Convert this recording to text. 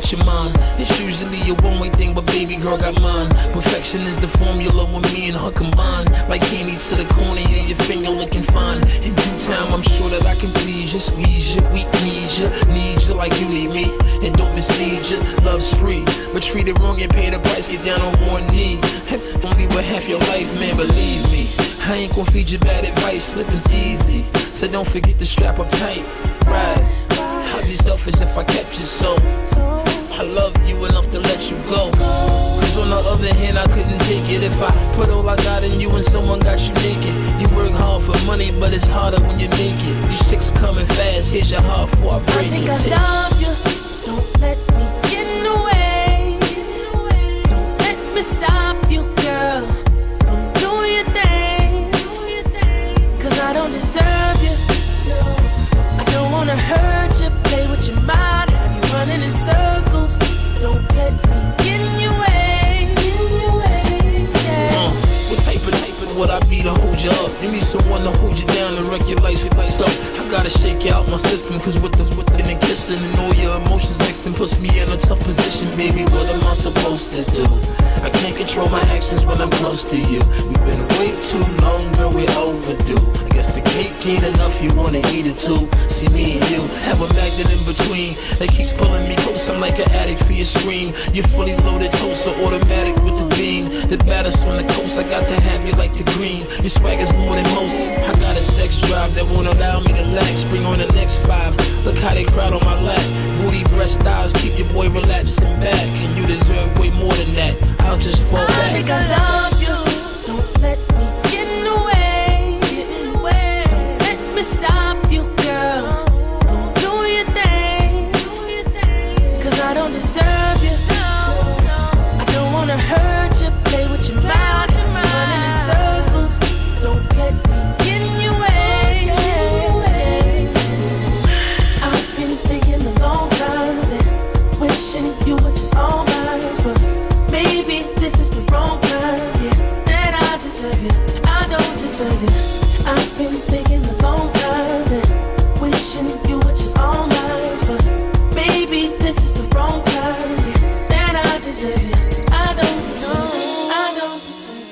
got your mind. It's usually a one-way thing, but baby girl got mine. Perfection is the formula when me and her combine. Like candy to the corner of your finger looking fine. In due time, I'm sure that I can please you, squeeze you, weak need you, need you like you need me, and don't mislead you. Love's free, but treat it wrong and pay the price. Get down on one knee. Only with half your life, man, believe me. I ain't gon' feed you bad advice, slipping's easy. So don't forget to strap up tight. Right. I'd be selfish if I kept you so. I love you enough to let you go. Cause on the other hand, I couldn't take it if I put all I got in you and someone got you naked. You work hard for money, but it's harder when you make it. These chicks coming fast, here's your heart before I break I think it. I love you. Don't let me get in the way. Don't let me stop you, girl, from doing your thing. Cause I don't deserve you. I don't wanna hurt you, play with your mind, have you running in circles. Would uh, I be to hold you up? You need someone to hold you down and wreck your life, your life up. I gotta shake you out my system, cause with this, with the and kissing and all your emotions next and puts me in a tough position, baby. What am I supposed to do? I can't control my actions when I'm close to you. We've been way too long, girl, we're overdue. Guess the cake ain't enough, you wanna eat it too. See me and you have a magnet in between that keeps pulling me close. I'm like an addict for your scream. You're fully loaded, toaster, automatic with the beam. The baddest on the coast, I got to have you like the green. Your swag is more than most. I got a sex drive that won't allow me to lax. Bring on the next five. Look how they crowd on my lap. Booty, breast, thighs, keep your boy relapsing back. And you deserve way more than that. I'll just fall back. I've been thinking a long time and wishing you were just all mine. But maybe this is the wrong time I deserve. I don't deserve it. I don't deserve it.